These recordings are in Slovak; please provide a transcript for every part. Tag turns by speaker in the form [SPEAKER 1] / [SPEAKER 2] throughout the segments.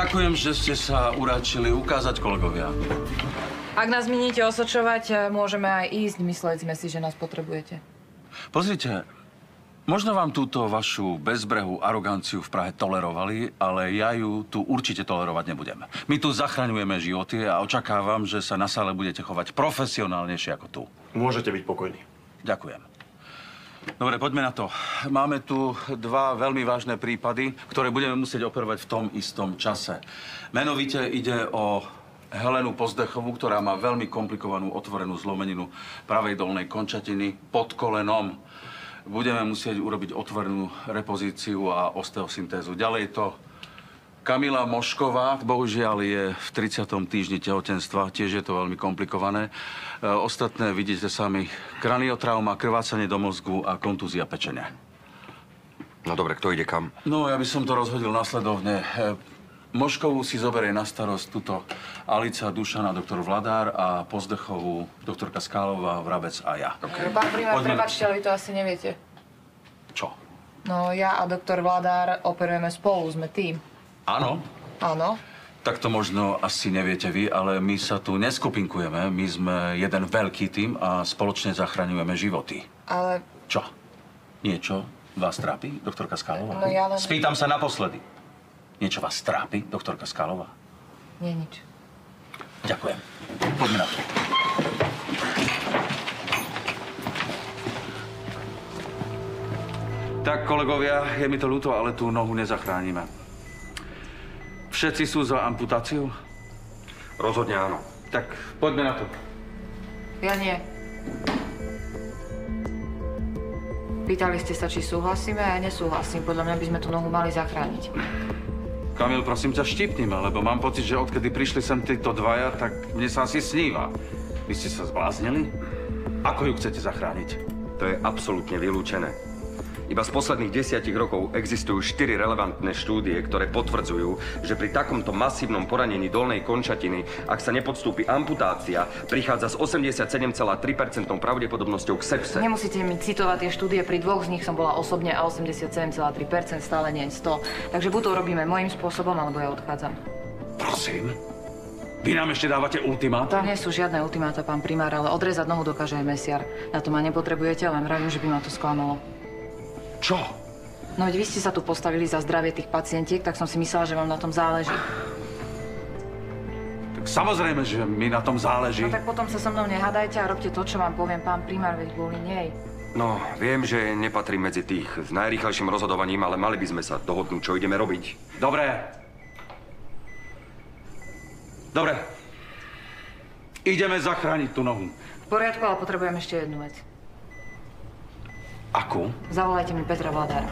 [SPEAKER 1] Ďakujem, že ste sa uráčili ukázať kolegovia.
[SPEAKER 2] Ak nás miníte osočovať, eh, môžeme aj ísť. Mysleli sme si, že nás potrebujete.
[SPEAKER 1] Pozrite, možno vám túto vašu bezbrehú aroganciu v Prahe tolerovali, ale ja ju tu určite tolerovať nebudem. My tu zachraňujeme životy a očakávam, že sa na sále budete chovať profesionálnejšie ako tu.
[SPEAKER 3] Môžete byť pokojní.
[SPEAKER 1] Ďakujem. Dobre, poďme na to. Máme tu dva veľmi vážne prípady, ktoré budeme musieť operovať v tom istom čase. Menovite ide o Helenu Pozdechovú, ktorá má veľmi komplikovanú otvorenú zlomeninu pravej dolnej končatiny pod kolenom. Budeme musieť urobiť otvorenú repozíciu a osteosyntézu. Ďalej to Kamila Mošková, bohužiaľ je v 30. týždni tehotenstva, tiež je to veľmi komplikované. E, ostatné vidíte sami, kraniotrauma, krvácanie do mozgu a kontúzia pečenia.
[SPEAKER 4] No dobre, kto ide kam?
[SPEAKER 1] No, ja by som to rozhodil nasledovne. E, Moškovú si zoberie na starosť túto Alica Dušana, doktor Vladár a Pozdechovú, doktorka Skálová, Vrabec a ja.
[SPEAKER 2] Okay. Pán primár,
[SPEAKER 1] Poďme-
[SPEAKER 2] prepačte, ale vy to asi neviete.
[SPEAKER 1] Čo?
[SPEAKER 2] No, ja a doktor Vladár operujeme spolu, sme tým.
[SPEAKER 1] Áno?
[SPEAKER 2] Áno.
[SPEAKER 1] Tak to možno asi neviete vy, ale my sa tu neskupinkujeme. My sme jeden veľký tým a spoločne zachraňujeme životy.
[SPEAKER 2] Ale
[SPEAKER 1] Čo? Niečo vás trápi, doktorka Skálová?
[SPEAKER 2] No ja len-
[SPEAKER 1] Spýtam sa naposledy. Niečo vás trápi, doktorka Skálová?
[SPEAKER 2] nie nič.
[SPEAKER 1] Ďakujem. Poďme na to. Tak, kolegovia, je mi to ľúto, ale tú nohu nezachránime. Všetci sú za amputáciu?
[SPEAKER 4] Rozhodne áno.
[SPEAKER 1] Tak, poďme na to.
[SPEAKER 2] Ja nie. Pýtali ste sa, či súhlasíme a ja nesúhlasím. Podľa mňa by sme tú nohu mali zachrániť.
[SPEAKER 1] Kamil, prosím ťa, štipnime, lebo mám pocit, že odkedy prišli sem títo dvaja, tak mne sa asi sníva. Vy ste sa zbláznili? Ako ju chcete zachrániť?
[SPEAKER 4] To je absolútne vylúčené. Iba z posledných desiatich rokov existujú štyri relevantné štúdie, ktoré potvrdzujú, že pri takomto masívnom poranení dolnej končatiny, ak sa nepodstúpi amputácia, prichádza s 87,3% pravdepodobnosťou k sepse.
[SPEAKER 2] Nemusíte mi citovať tie štúdie, pri dvoch z nich som bola osobne a 87,3%, stále nie 100. Takže buď to urobíme môjim spôsobom, alebo ja odchádzam.
[SPEAKER 1] Prosím? Vy nám ešte dávate ultimáta?
[SPEAKER 2] Nie sú žiadne ultimáta, pán primár, ale odrezať nohu dokáže aj mesiar. Na to ma nepotrebujete, len vravím, že by ma to sklamalo.
[SPEAKER 1] Čo?
[SPEAKER 2] No veď vy ste sa tu postavili za zdravie tých pacientiek, tak som si myslela, že vám na tom záleží.
[SPEAKER 1] Tak samozrejme, že mi na tom záleží.
[SPEAKER 2] No tak potom sa so mnou nehádajte a robte to, čo vám poviem, pán primár, veď kvôli nej.
[SPEAKER 4] No, viem, že nepatrí medzi tých s najrýchlejším rozhodovaním, ale mali by sme sa dohodnúť, čo ideme robiť.
[SPEAKER 1] Dobre. Dobre. Ideme zachrániť tú nohu.
[SPEAKER 2] V poriadku, ale potrebujem ešte jednu vec.
[SPEAKER 1] Akú?
[SPEAKER 2] Zavolajte mi Petra Vladára.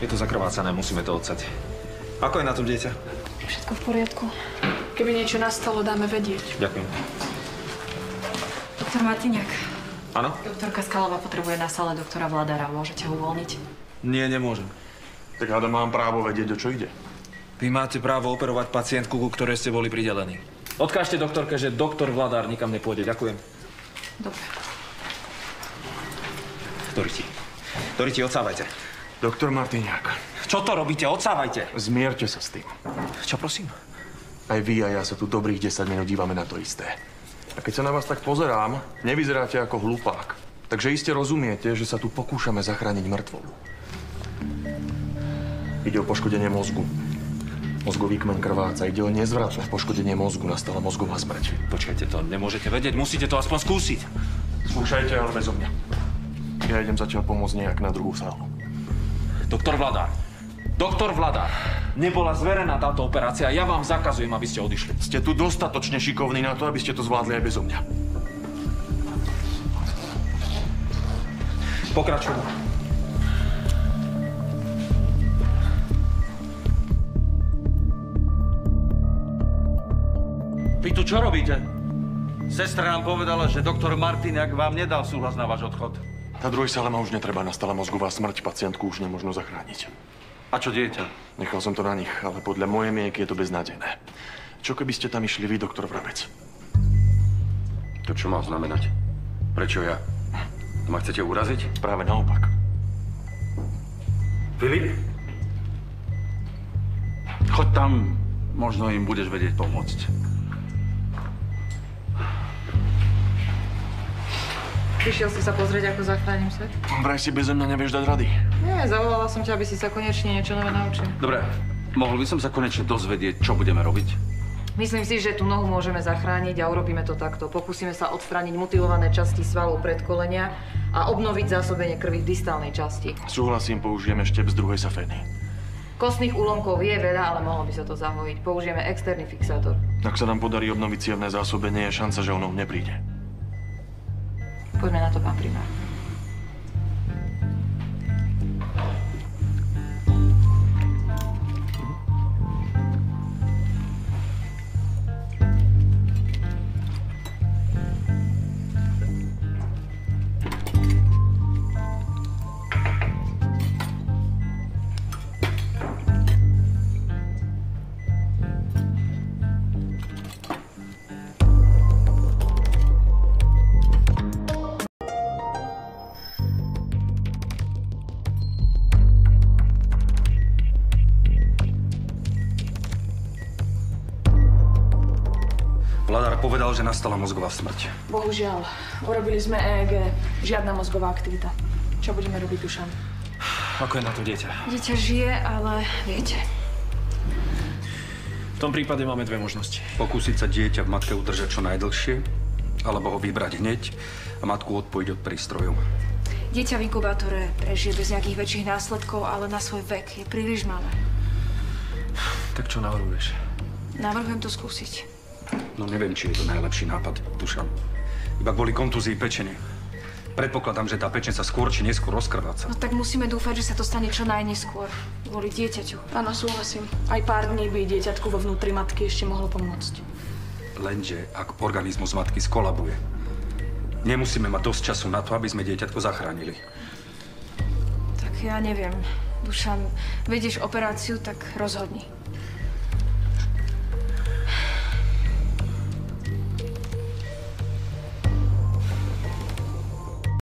[SPEAKER 5] Je to zakrvácané, musíme to odsať. Ako je na tom dieťa?
[SPEAKER 6] Všetko v poriadku. Keby niečo nastalo, dáme vedieť.
[SPEAKER 5] Ďakujem.
[SPEAKER 6] Doktor Martiniak,
[SPEAKER 5] Áno?
[SPEAKER 2] Doktorka Skalová potrebuje na sále doktora Vladára. Môžete ho uvoľniť?
[SPEAKER 5] Nie, nemôžem.
[SPEAKER 3] Tak hádam, mám právo vedieť, o čo ide.
[SPEAKER 5] Vy máte právo operovať pacientku, ku ktorej ste boli pridelení. Odkážte doktorke, že doktor Vladár nikam nepôjde. Ďakujem.
[SPEAKER 6] Dobre.
[SPEAKER 5] Doriti. Doriti, odsávajte.
[SPEAKER 3] Doktor Martiniak,
[SPEAKER 5] Čo to robíte? Odsávajte.
[SPEAKER 3] zmierte sa s tým.
[SPEAKER 5] Čo prosím?
[SPEAKER 3] Aj vy a ja sa tu dobrých 10 minút dívame na to isté. A keď sa na vás tak pozerám, nevyzeráte ako hlupák. Takže iste rozumiete, že sa tu pokúšame zachrániť mŕtvolu. Ide o poškodenie mozgu. Mozgový kmen krváca. Ide o nezvratné poškodenie mozgu. Nastala mozgová smrť.
[SPEAKER 5] Počkajte, to nemôžete vedieť, musíte to aspoň skúsiť.
[SPEAKER 3] Skúšajte, ale bezo mňa. Ja idem zatiaľ pomôcť nejak na druhú sálu.
[SPEAKER 5] Doktor Vladár. Doktor Vladár. Nebola zverená táto operácia. Ja vám zakazujem, aby ste odišli.
[SPEAKER 3] Ste tu dostatočne šikovní na to, aby ste to zvládli aj bezo mňa.
[SPEAKER 5] Pokračujem.
[SPEAKER 1] Vy tu čo robíte? Sestra nám povedala, že doktor Martiniak vám nedal súhlas na váš odchod.
[SPEAKER 3] Na druhej sále ma už netreba. Nastala mozgová smrť. Pacientku už nemožno zachrániť.
[SPEAKER 1] A čo dieťa?
[SPEAKER 3] Nechal som to na nich, ale podľa mojej mienky je to beznádejné. Čo keby ste tam išli vy, doktor Vrabec?
[SPEAKER 4] To čo má znamenať?
[SPEAKER 7] Prečo ja? Ma chcete uraziť?
[SPEAKER 3] Práve naopak.
[SPEAKER 7] Filip?
[SPEAKER 1] Choď tam, možno im budeš vedieť pomôcť.
[SPEAKER 2] Prišiel si sa pozrieť, ako zachránim svet?
[SPEAKER 3] Vraj si bez mňa nevieš dať rady.
[SPEAKER 2] Nie, zavolala som ťa, aby si sa konečne niečo nové naučil.
[SPEAKER 1] Dobre, mohol by som sa konečne dozvedieť, čo budeme robiť?
[SPEAKER 2] Myslím si, že tú nohu môžeme zachrániť a urobíme to takto. Pokúsime sa odstrániť mutilované časti svalov predkolenia a obnoviť zásobenie krvi v distálnej časti.
[SPEAKER 3] Súhlasím, použijeme štep z druhej safény.
[SPEAKER 2] Kostných úlomkov je veľa, ale mohlo by sa to zahojiť. Použijeme externý fixátor.
[SPEAKER 3] Ak sa nám podarí obnoviť cievné zásobenie, je šanca, že ono nepríde.
[SPEAKER 2] Poďme na to, pán primár.
[SPEAKER 7] Vladar povedal, že nastala mozgová smrť.
[SPEAKER 6] Bohužiaľ, urobili sme EEG. Žiadna mozgová aktivita. Čo budeme robiť, Dušan?
[SPEAKER 5] Ako je na to dieťa?
[SPEAKER 6] Dieťa žije, ale viete.
[SPEAKER 5] V tom prípade máme dve možnosti.
[SPEAKER 7] Pokúsiť sa dieťa v matke udržať čo najdlhšie, alebo ho vybrať hneď a matku odpojiť od prístrojov.
[SPEAKER 6] Dieťa v inkubátore prežije bez nejakých väčších následkov, ale na svoj vek je príliš malé.
[SPEAKER 5] Tak čo navrhuješ?
[SPEAKER 6] Navrhujem to skúsiť.
[SPEAKER 7] No neviem, či je to najlepší nápad, Dušan. Iba kvôli kontúzii pečene. Predpokladám, že tá pečen sa skôr či neskôr rozkrváca.
[SPEAKER 6] No tak musíme dúfať, že sa to stane čo najneskôr. Kvôli dieťaťu. Áno, súhlasím. Aj pár dní by dieťatku vo vnútri matky ešte mohlo pomôcť.
[SPEAKER 7] Lenže ak organizmus matky skolabuje, nemusíme mať dosť času na to, aby sme dieťatko zachránili.
[SPEAKER 6] Tak ja neviem. Dušan, vedieš operáciu, tak rozhodni.